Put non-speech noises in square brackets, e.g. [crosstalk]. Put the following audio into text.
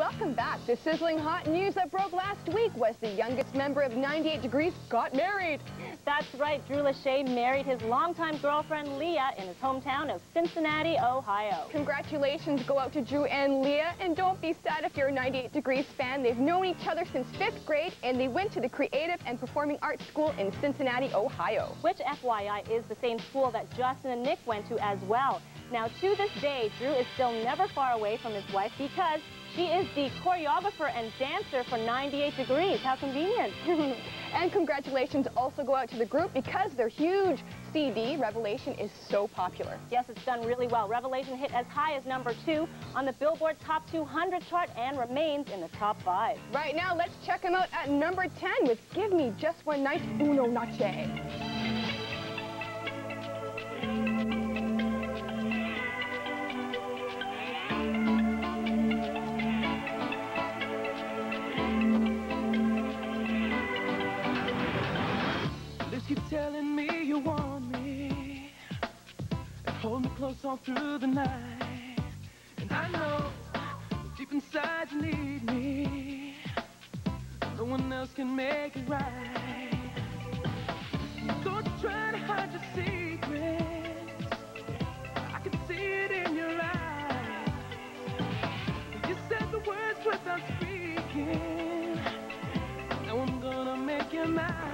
Welcome back. The sizzling hot news that broke last week was the youngest member of 98 Degrees got married. That's right. Drew Lachey married his longtime girlfriend Lea in his hometown of Cincinnati, Ohio. Congratulations go out to Drew and Lea. And don't be sad if you're a 98 Degrees fan. They've known each other since fifth grade and they went to the Creative and Performing Arts School in Cincinnati, Ohio. Which, FYI, is the same school that Justin and Nick went to as well. Now, to this day, Drew is still never far away from his wife because she is the choreographer and dancer for 98 Degrees. How convenient. [laughs] and congratulations also go out to the group because their huge CD, Revelation, is so popular. Yes, it's done really well. Revelation hit as high as number two on the Billboard Top 200 chart and remains in the top five. Right now, let's check them out at number 10 with Give Me Just One Night, Una Noche. keep telling me you want me and hold me close all through the night. And I know deep inside you need me. No one else can make it right. Don't try to hide your secrets. I can see it in your eyes. You said the words without speaking. Now I'm gonna make you mine.